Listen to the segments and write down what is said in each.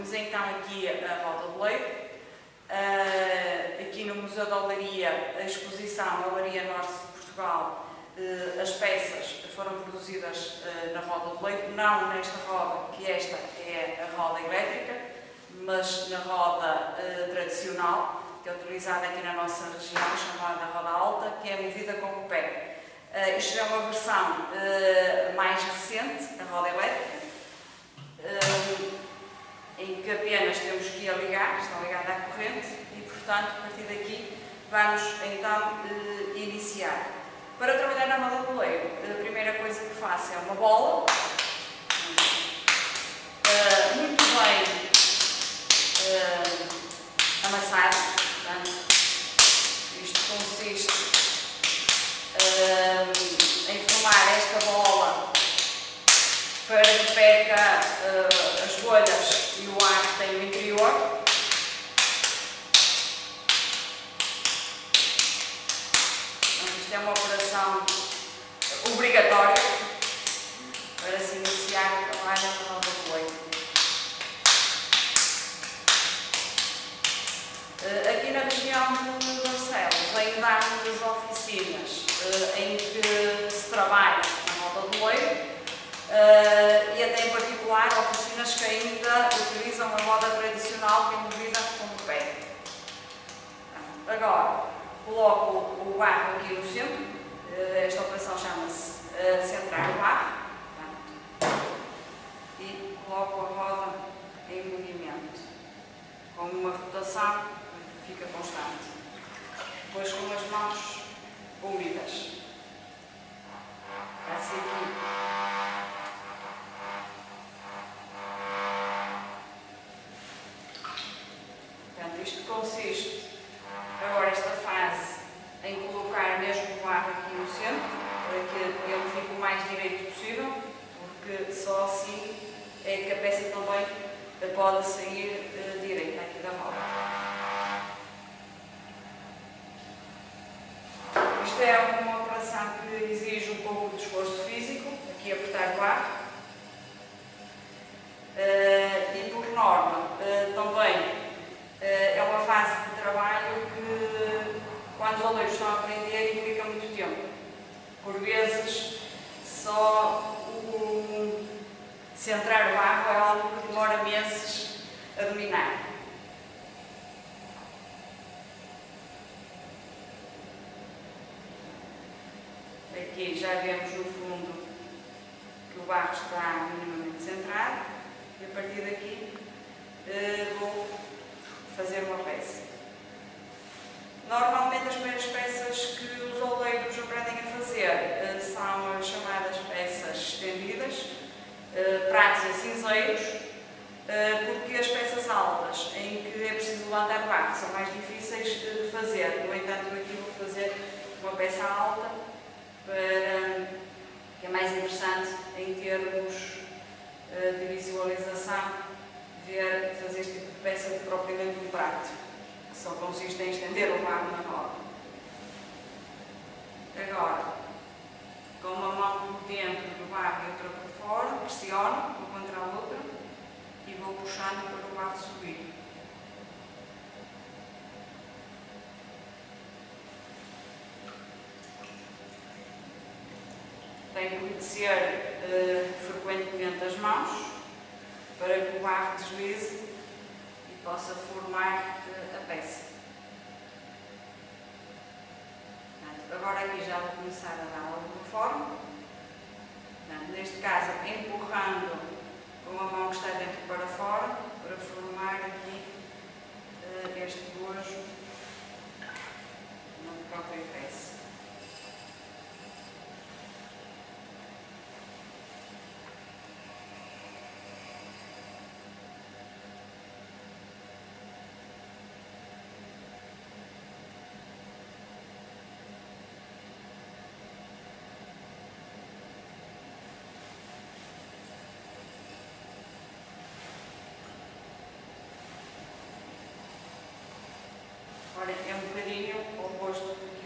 temos então aqui a roda de leite. Uh, aqui no Museu da Olaria, a exposição Olaria Norte de Portugal, uh, as peças foram produzidas uh, na roda de leite, não nesta roda, que esta é a roda elétrica, mas na roda tradicional, que é utilizada aqui na nossa região, chamada roda alta, que é movida com o pé. Uh, isto é uma versão mais recente, a roda elétrica, em que apenas temos que a ligar, está ligada à corrente, e portanto, a partir daqui, vamos então iniciar. Para trabalhar na moda do leiro, a primeira coisa que faço é uma bola, muito bem amassada, portanto, isto consiste uh, em formar esta bola para que perca uh, as bolhas e o ar que tem no interior. Então, isto é uma operação obrigatória para se iniciar o trabalho na nova colheita. Uh, aqui na região de Barcelos, venho dar muitas oficinas uh, em que se trabalha na roda do leiro uh, e até em particular oficinas que ainda utilizam a roda tradicional que é movida com o pé. Agora, coloco o barro aqui no centro, uh, esta operação chama-se centrar o barro e coloco a roda em movimento com uma rotação que fica constante. Depois com as mãos úmidas. Assim aqui. Portanto, isto consiste, agora esta fase, em colocar mesmo o barro aqui no centro, para que ele fique o mais direito possível, porque só assim é que a peça também pode sair uh, direita aqui da roda. Isto é uma operação que exige um pouco de esforço físico, aqui apertar o ar. Uh, e por norma, uh, também é uma fase de trabalho que, quando os alunos estão a aprender, implica muito tempo. Por vezes, só o centrar o barro é algo que demora meses a dominar. Aqui já vemos no fundo que o barro está minimamente centrado e a partir daqui uh, vou fazer uma peça. Normalmente as primeiras peças que os oleiros aprendem a fazer uh, são as chamadas estendidas, uh, pratos e cinzeiros, porque as peças altas, em que é preciso o barro, são mais difíceis de fazer. No entanto, aqui vou fazer uma peça alta para, que é mais interessante em termos uh, de visualização, ver, fazer este tipo de peça de propriamente um prato, que só consiste em estender o barro na roda. Agora, com uma mão por dentro do barro e outra por fora, pressiono uma contra a outra e vou puxando para o barro subir. tem que umedecer uh, frequentemente as mãos para que o barro deslize e possa formar uh, a peça. Agora aqui já vou começar a dar alguma forma. Neste caso, empurrando com a mão que está dentro para fora, para formar aqui uh, este bojo na própria peça. Olha, é um bocadinho oposto daquilo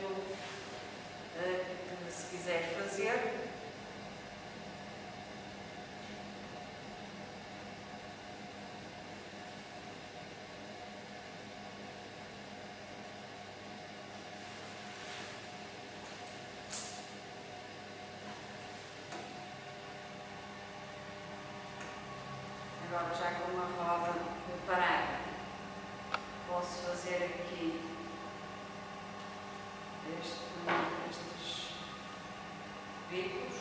Agora já com uma roda preparada, posso fazer aqui este, estes bicos.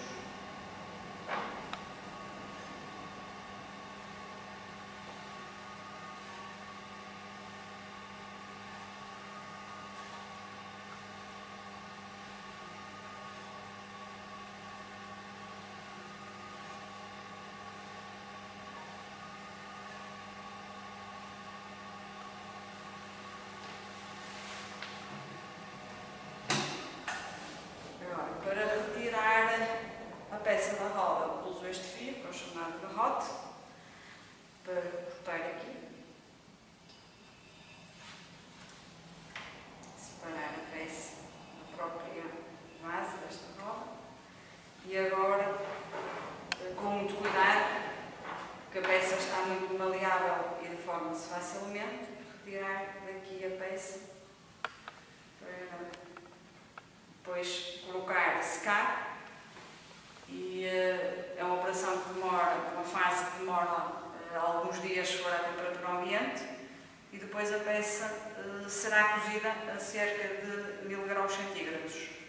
Agora, para retirar a peça da roda, uso este fio, que é o chamado garrote, para cortar aqui. Separar a peça da própria base desta roda. E agora, com muito cuidado, porque a peça está muito maleável e deforma-se facilmente, retirar daqui a peça para depois colocar, secar e eh, é uma operação que demora, uma fase que demora eh, alguns dias fora da temperatura ambiente e depois a peça eh, será cozida a cerca de 1000 graus centígrados.